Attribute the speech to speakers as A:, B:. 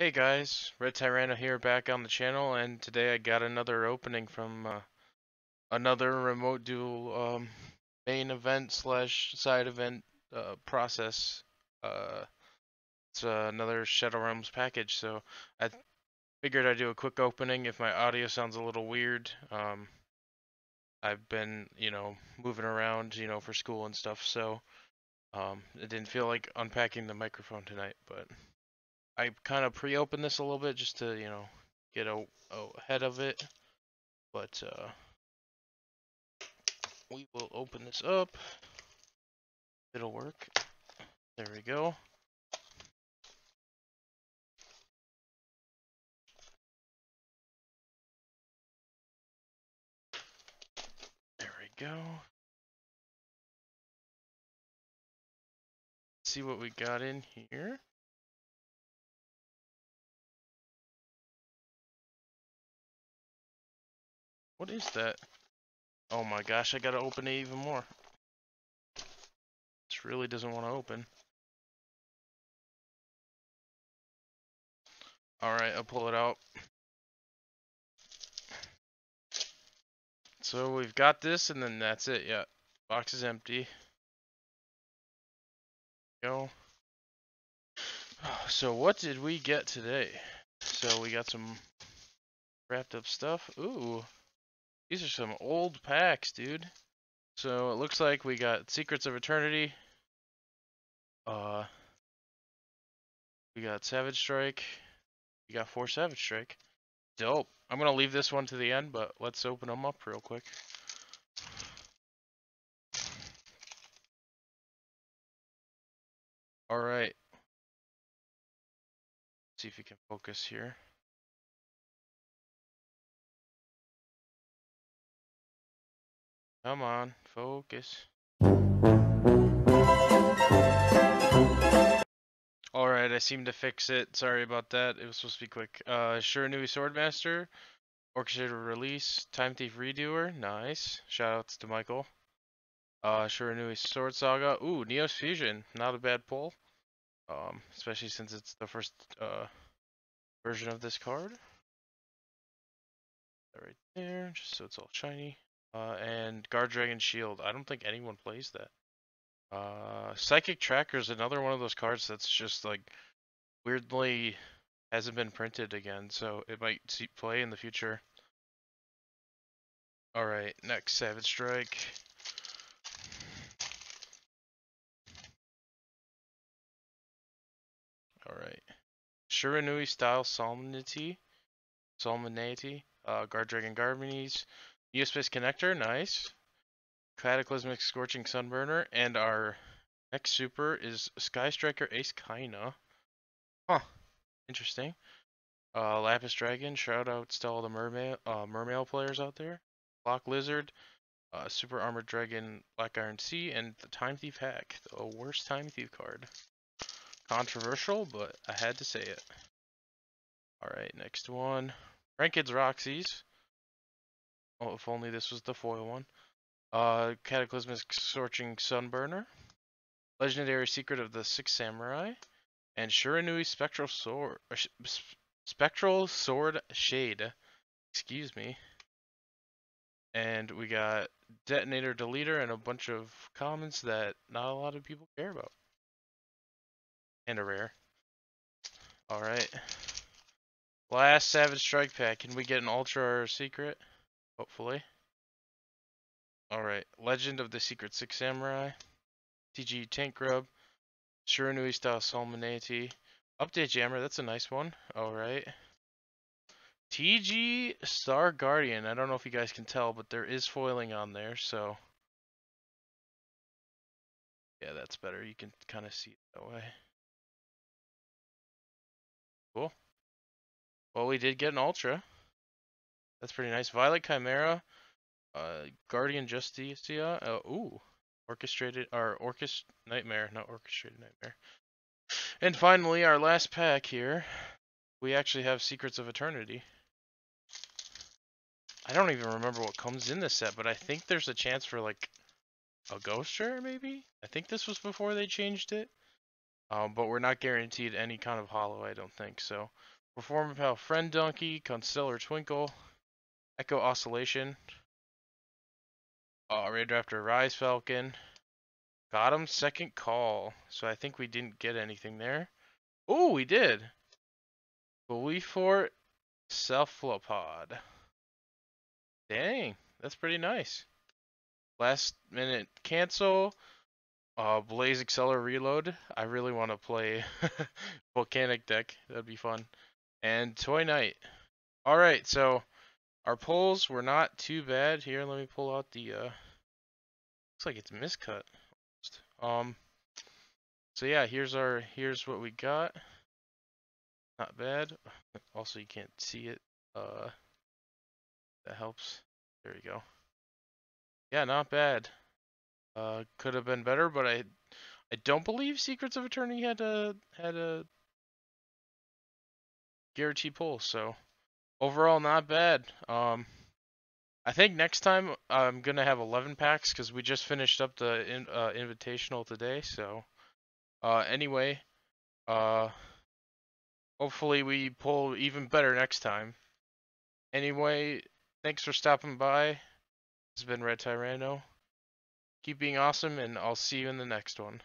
A: Hey guys, Red Tyranno here back on the channel and today I got another opening from uh, another remote duel um, main event slash side event uh, process. Uh, it's uh, another Shadow Realms package so I figured I'd do a quick opening if my audio sounds a little weird. Um, I've been, you know, moving around, you know, for school and stuff so um, it didn't feel like unpacking the microphone tonight but I kind of pre-opened this a little bit just to, you know, get a, ahead of it. But uh, we will open this up. It'll work. There we go. There we go. Let's see what we got in here. What is that? Oh my gosh, I gotta open it even more. This really doesn't want to open. Alright, I'll pull it out. So we've got this and then that's it, yeah. Box is empty. Go. So what did we get today? So we got some wrapped up stuff. Ooh. These are some old packs, dude. So it looks like we got Secrets of Eternity. Uh, we got Savage Strike. We got four Savage Strike. Dope. I'm gonna leave this one to the end, but let's open them up real quick. All right. See if you can focus here. Come on, focus. Alright, I seem to fix it. Sorry about that. It was supposed to be quick. Uh, Shiranui Swordmaster. Orcustrated Release. Time Thief Redoer. Nice. Shoutouts to Michael. Uh, Shiranui Sword Saga. Ooh, Neos Fusion. Not a bad pull. Um, especially since it's the first, uh, version of this card. Right there, just so it's all shiny. Uh, and Guard Dragon Shield. I don't think anyone plays that. Uh, Psychic Tracker is another one of those cards that's just like weirdly hasn't been printed again, so it might see play in the future. Alright, next Savage Strike. Alright. Shiranui style Solemnity. Solemnity. Uh, Guard Dragon Garmides. Neospace Connector, nice. Cataclysmic Scorching Sunburner, and our next super is Sky Striker Ace Kaina. Huh, interesting. Uh, Lapis Dragon, shout out to all the Mermail, uh, Mermail players out there. Clock Lizard, uh, Super Armored Dragon, Black Iron Sea, and the Time Thief Hack, the worst Time Thief card. Controversial, but I had to say it. Alright, next one. Rankids Roxy's. Oh, if only this was the foil one. Uh, Cataclysmic Scorching Sunburner. Legendary Secret of the Six Samurai. And Shiranui Spectral Sword. Uh, Spectral Sword Shade. Excuse me. And we got Detonator Deleter and a bunch of commons that not a lot of people care about. And a rare. Alright. Last Savage Strike Pack. Can we get an Ultra or a secret? Hopefully. Alright, Legend of the Secret Six Samurai. TG Tank Grub. Shiranui style Solemnity. Update Jammer, that's a nice one. Alright. TG Star Guardian. I don't know if you guys can tell, but there is foiling on there, so. Yeah, that's better. You can kind of see it that way. Cool. Well, we did get an Ultra. That's pretty nice. Violet Chimera, uh, Guardian Justicia. Uh, ooh, Orcustrated or Orcust nightmare, not Orcustrated nightmare. And finally, our last pack here, we actually have Secrets of Eternity. I don't even remember what comes in this set, but I think there's a chance for like a ghost rare, maybe. I think this was before they changed it. Um, but we're not guaranteed any kind of hollow, I don't think. So, Performapal, Friend Donkey, Constellar Twinkle, Echo Oscillation, uh, Raid Rise Falcon. Got him second call. So I think we didn't get anything there. Oh, we did. Belief Fort Cephalopod. Dang, that's pretty nice. Last minute cancel. Uh, Blaze Acceler Reload. I really want to play Volcanic deck. That'd be fun. And Toy Knight. Alright, so our pulls were not too bad. Here, let me pull out the, uh, looks like it's miscut. Um, so yeah, here's our, here's what we got. Not bad. Also, you can't see it. Uh, that helps. There we go. Yeah, not bad. Uh, could have been better, but I, I don't believe Secrets of Eternity had a had a guarantee pull. So overall, not bad. Um, I think next time I'm gonna have 11 packs because we just finished up the in, uh, invitational today. So, uh, anyway, uh, hopefully we pull even better next time. Anyway, thanks for stopping by. This has been Red Tyranno. Keep being awesome, and I'll see you in the next one.